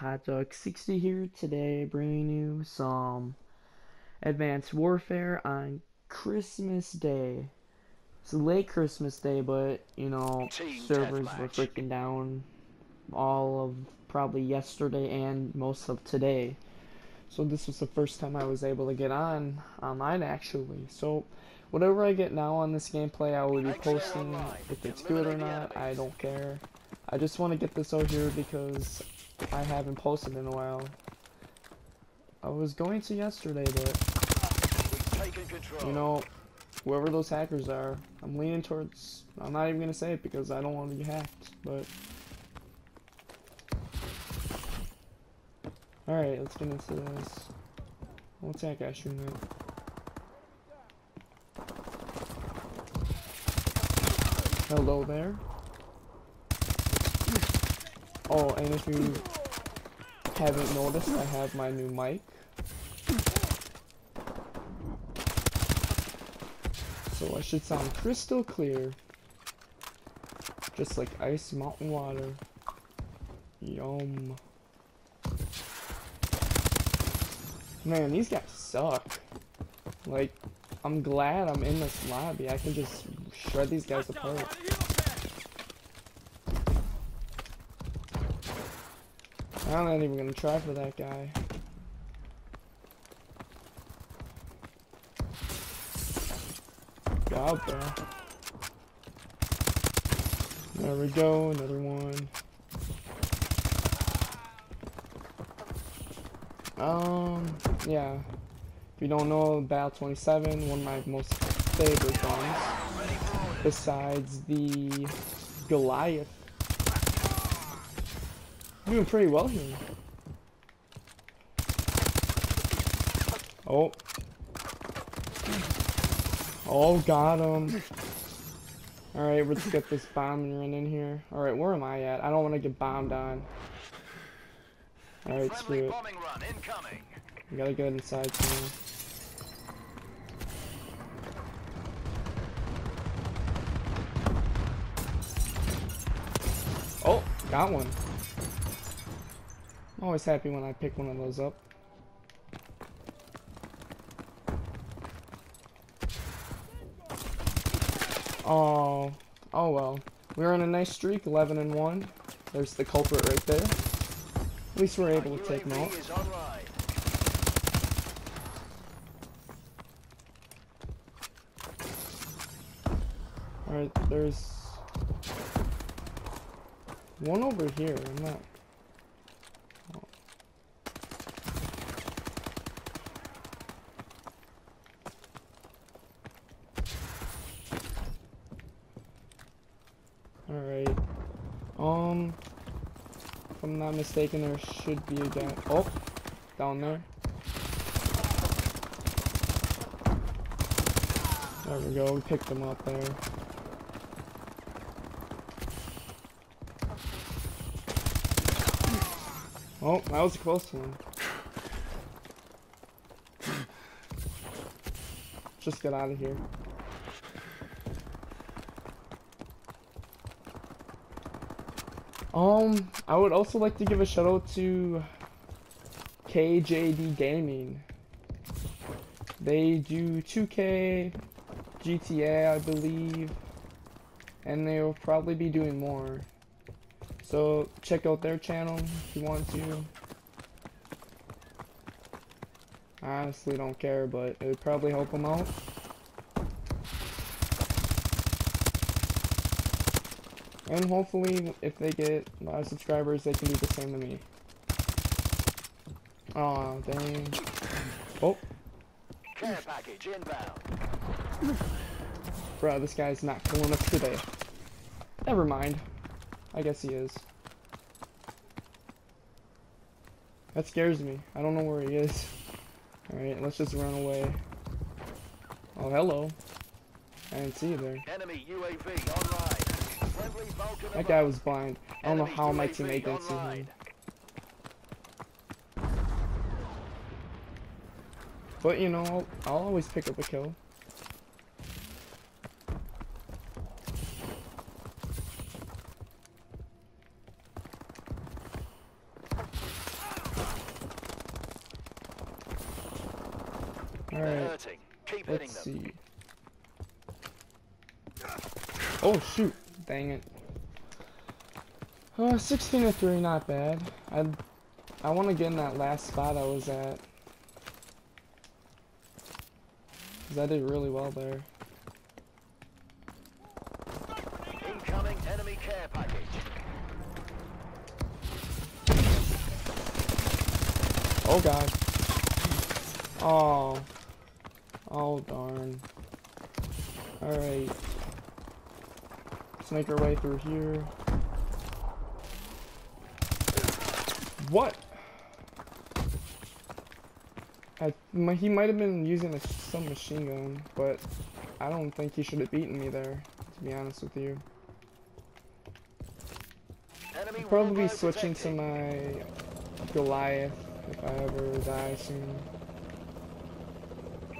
Hotdog 60 here today, bringing you some Advanced Warfare on Christmas Day. It's late Christmas Day, but you know, Team servers were freaking down all of probably yesterday and most of today. So this was the first time I was able to get on online actually. So whatever I get now on this gameplay, I will be posting. If it's good or not, I don't care. I just want to get this out here because I haven't posted in a while. I was going to yesterday, but you know, whoever those hackers are, I'm leaning towards. I'm not even gonna say it because I don't want to be hacked. But all right, let's get into this. What's that guy shooting at? Hello there. Oh, and if you haven't noticed, I have my new mic. So I should sound crystal clear. Just like ice mountain water. Yum. Man, these guys suck. Like, I'm glad I'm in this lobby. I can just shred these guys apart. I'm not even gonna try for that guy. Get out there. There we go, another one. Um, yeah. If you don't know, BAL-27, one of my most favorite guns. Besides the Goliath. Doing pretty well here. Oh. Oh, got him. Alright, let's get this bomb run in here. Alright, where am I at? I don't want to get bombed on. Alright, screw it. We gotta get inside somewhere. Oh, got one. Always happy when I pick one of those up. Oh, oh well. We're on a nice streak, 11 and 1. There's the culprit right there. At least we're able to take him out. Alright, there's one over here. I'm not. oh. Alright. Um, if I'm not mistaken, there should be a. Oh, down there. There we go. We picked them up there. Oh, that was a close one. Just get out of here. Um, I would also like to give a shout out to KJD Gaming. They do 2K, GTA, I believe, and they'll probably be doing more. So check out their channel if you want to. I honestly don't care, but it would probably help them out. And hopefully, if they get a lot of subscribers, they can do the same to me. Aw, dang. Oh, Care package inbound. bro, this guy's not pulling up today. Never mind. I guess he is. That scares me. I don't know where he is. Alright, let's just run away. Oh, hello. I didn't see you there. Enemy UAV online. That guy was blind. I don't know how my teammate didn't see him. But you know, I'll, I'll always pick up a kill. Alright, let's see. Oh shoot! Dang it. Uh, 16 to 3, not bad. I I want to get in that last spot I was at. Cause I did really well there. Incoming enemy care package. Oh god. Oh. Oh darn. Alright. Let's make our way through here. What? I, my, he might have been using a, some machine gun, but I don't think he should have beaten me there, to be honest with you. I'll probably be switching to my Goliath if I ever die soon.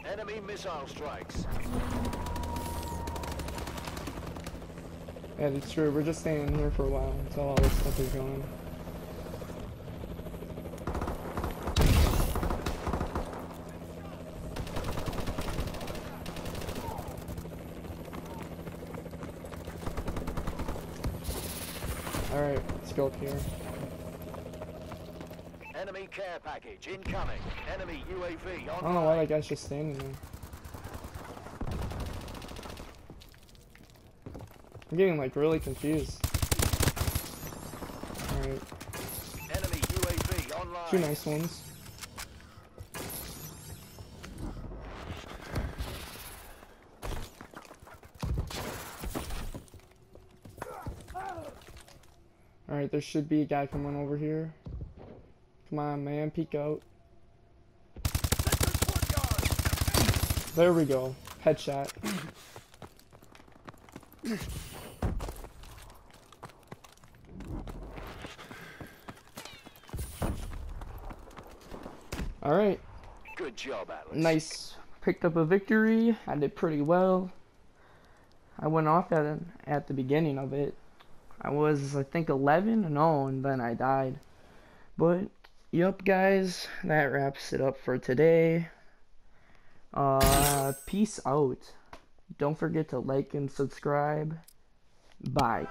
Enemy missile strikes. Yeah, it's true. We're just staying here for a while until all this stuff is gone. Alright, let's go up here. Enemy care package incoming. Enemy UAV on I don't know why that guy's just standing there. I'm getting like really confused. Alright, Enemy UAV online. two nice ones. Alright, there should be a guy coming over here. Come on, man, peek out. There we go. Headshot. Alright, Good job, Atlas. nice. Picked up a victory. I did pretty well. I went off at at the beginning of it. I was I think 11 and 0 and then I died. But yep guys, that wraps it up for today. Uh peace out. Don't forget to like and subscribe. Bye.